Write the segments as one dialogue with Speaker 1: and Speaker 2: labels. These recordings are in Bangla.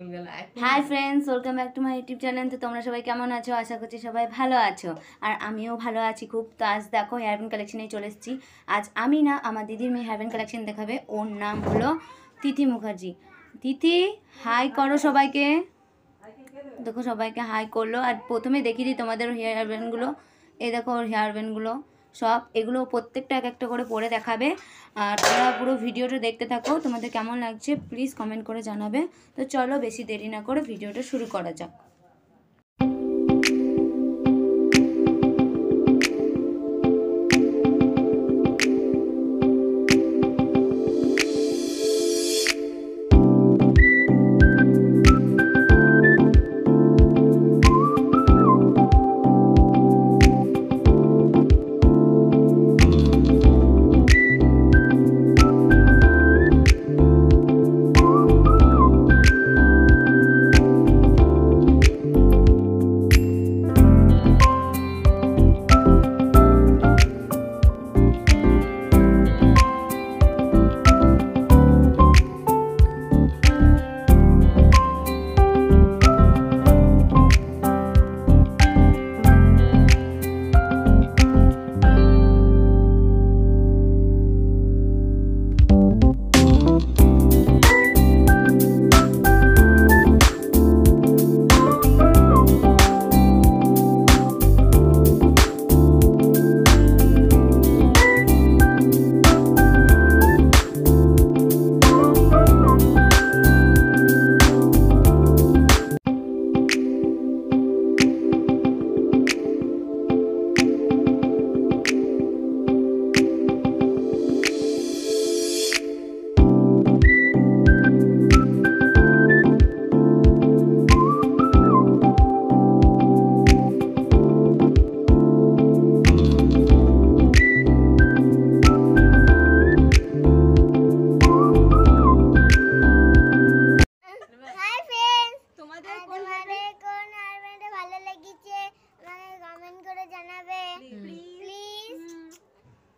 Speaker 1: Hi friends, welcome back to my YouTube channel. তো তোমরা সবাই কেমন আছো? আশা করছি সবাই ভালো আছো। আর আমিও ভালো আছি খুব। তো আজ দেখো হেয়ারব্যান কালেকশনে চলে এসেছি। আজ আমি না, আমার দিদির মেয়ে হেয়ারব্যান কালেকশন দেখাবে। ওর নাম হলো তিথি মুখার্জি। তিথি হাই করো সবাইকে। দেখো সবাইকে হাই করল। আর প্রথমে দেখিয়ে দিই তোমাদের হেয়ার ব্যান্ডগুলো এই দেখো ওর হেয়ার ব্যান্ডগুলো সব এগুলো প্রত্যেকটা এক একটা করে পড়ে দেখাবে। আর তোমরা পুরো ভিডিওটা দেখতে থাকো, তোমাদের কেমন লাগছে প্লিজ কমেন্ট করে জানাবে। তো চলো বেশি দেরি না করে ভিডিওটা শুরু করা যাক।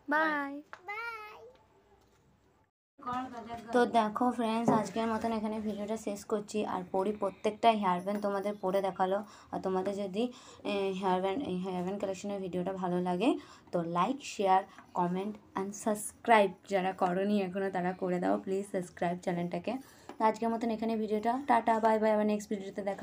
Speaker 2: বাই
Speaker 1: তো দেখো ফ্রেন্ডস আজকের মতন এখানে ভিডিওটা শেষ করছি। আর পরি প্রত্যেকটা হেয়ার ব্যান্ড তোমাদের পরে দেখাল। আর তোমাদের যদি হেয়ার ব্যান্ড হেয়ার ব্যান্ড কালেকশনের ভিডিওটা ভালো লাগে, তো like share comment and subscribe যারা করনি এখনও তারা করে দাও। প্লিজ সাবস্ক্রাইব চ্যানেলটাকে তো আজকের মতন এখানে ভিডিওটা। টাটা বাই বাই আবার নেক্সট ভিডিওতে দেখা